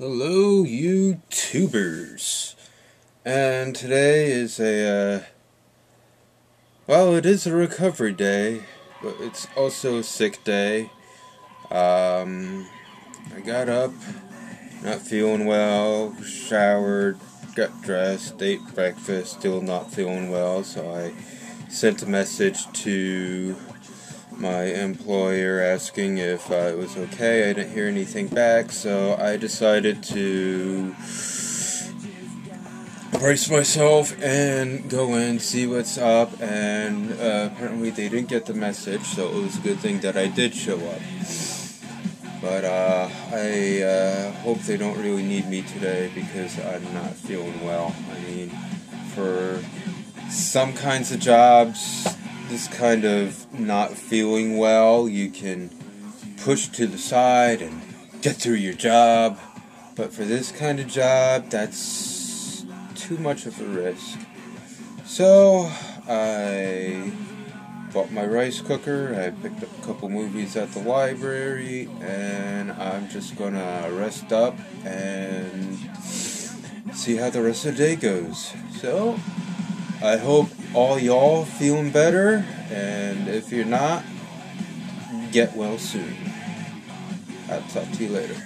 Hello, YouTubers. And today is a, uh, well, it is a recovery day, but it's also a sick day. Um, I got up, not feeling well, showered, got dressed, ate breakfast, still not feeling well, so I sent a message to my employer asking if it was okay. I didn't hear anything back, so I decided to brace myself and go in, see what's up. And uh, apparently, they didn't get the message, so it was a good thing that I did show up. But uh, I uh, hope they don't really need me today because I'm not feeling well. I mean, for some kinds of jobs, this kind of not feeling well, you can push to the side and get through your job. But for this kind of job, that's too much of a risk. So I bought my rice cooker. I picked up a couple movies at the library, and I'm just gonna rest up and see how the rest of the day goes. So I hope all y'all feeling better, and if you're not, get well soon. I'll talk to you later.